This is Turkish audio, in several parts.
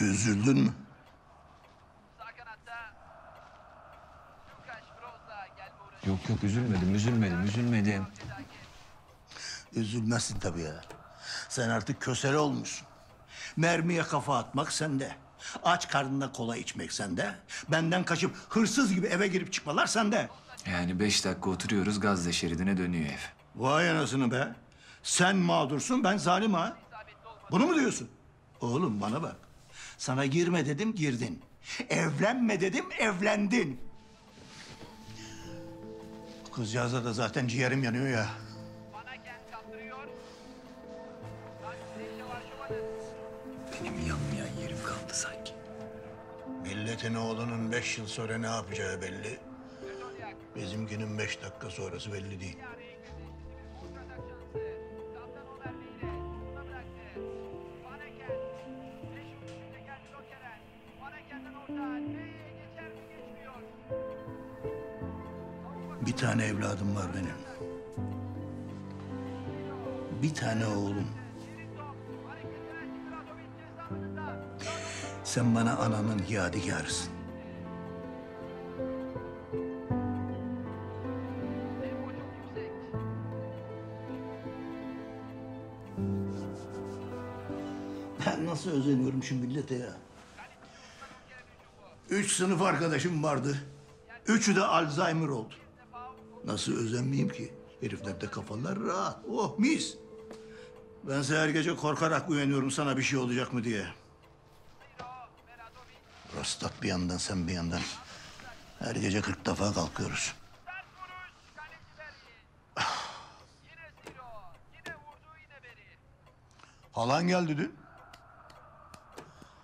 Üzüldün mü? Yok yok üzülmedim, üzülmedim, üzülmedim. Üzülmezsin tabii ya. Sen artık kösele olmuşsun. Mermiye kafa atmak sende. Aç karnına kola içmek sende. Benden kaçıp hırsız gibi eve girip çıkmalar sende. Yani beş dakika oturuyoruz, Gazze şeridine dönüyor ev. Vay anasını be. Sen mağdursun, ben zalim ha. Bunu mu diyorsun? Oğlum bana bak. Sana girme dedim, girdin. Evlenme dedim, evlendin. Kızcağıza da zaten ciğerim yanıyor ya. Benim yanmayan yerim kaldı sanki. Milletin oğlunun beş yıl sonra ne yapacağı belli. Bizimkinin beş dakika sonrası belli değil. Bir tane evladım var benim. Bir tane oğlum. Sen bana ananın yadigarısın. Ben nasıl özeniyorum şu millete ya. Üç sınıf arkadaşım vardı. Üçü de Alzheimer oldu. Nasıl özenmeyeyim ki? Heriflerde kafalar rahat. Oh mis. Bense her gece korkarak uyanıyorum sana bir şey olacak mı diye. Prostat bir yandan sen bir yandan. Her gece 40 defa kalkıyoruz. Halan geldi dün.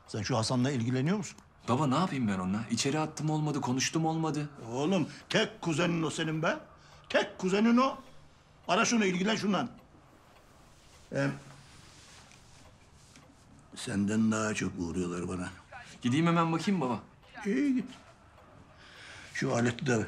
Sen şu Hasan'la ilgileniyor musun? Baba ne yapayım ben onunla? İçeri attım olmadı, konuştum olmadı. Oğlum tek kuzenin o senin be. Tek kuzenin o. Ara şunu ilgilen şundan. Hem senden daha çok uğruyorlar bana. Gideyim hemen bakayım baba. İyi git. Şu aleti de ver.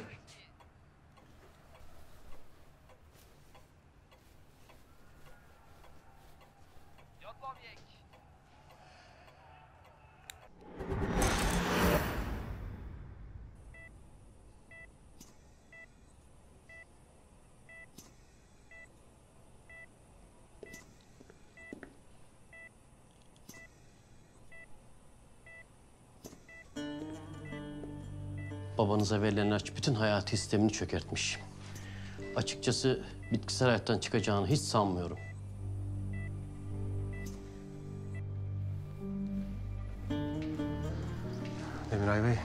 Babanıza verilen ilaç bütün hayat sistemini çökertmiş. Açıkçası bitkisel hayattan çıkacağını hiç sanmıyorum. Demiray Bey.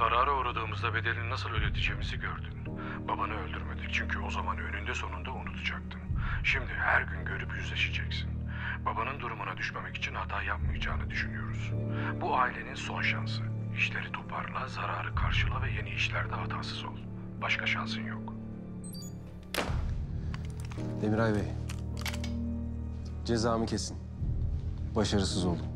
Zarara uğradığımızda bedelini nasıl ödeteceğimizi gördün. Babanı öldürmedik çünkü o zaman önünde sonunda unutacaktın. Şimdi her gün görüp yüzleşeceksin. Babanın durumuna düşmemek için hata yapmayacağını düşünüyoruz. Bu ailenin son şansı. İşleri toparla, zararı karşıla ve yeni işlerde hatasız ol. Başka şansın yok. Demiray Bey. Cezamı kesin. Başarısız oldum.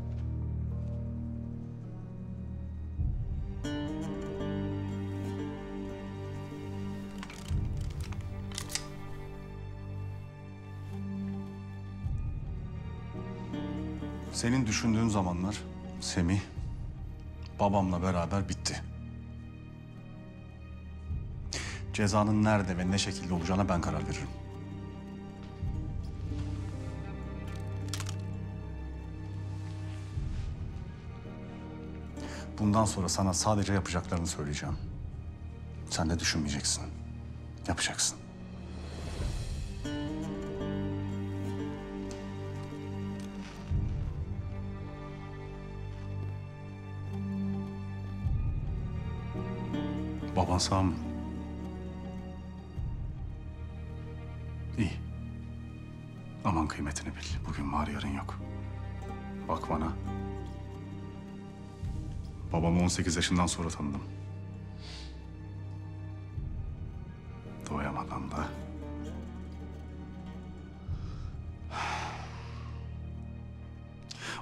Senin düşündüğün zamanlar Semih babamla beraber bitti. Cezanın nerede ve ne şekilde olacağına ben karar veririm. Bundan sonra sana sadece yapacaklarını söyleyeceğim. Sen de düşünmeyeceksin. Yapacaksın. Baban sağ mı? İyi. Aman kıymetini bil. Bugün var yarın yok. Bak bana. Babamı 18 yaşından sonra tanıdım. Doyamadan da.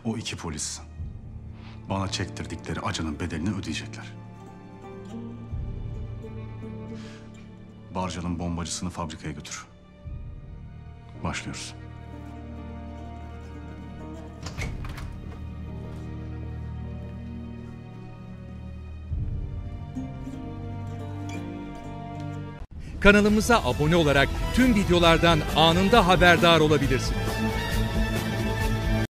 O iki polis bana çektirdikleri acının bedelini ödeyecekler. Barca'nın bombacısını fabrikaya götür. Başlıyoruz. Kanalımıza abone olarak tüm videolardan anında haberdar olabilirsiniz.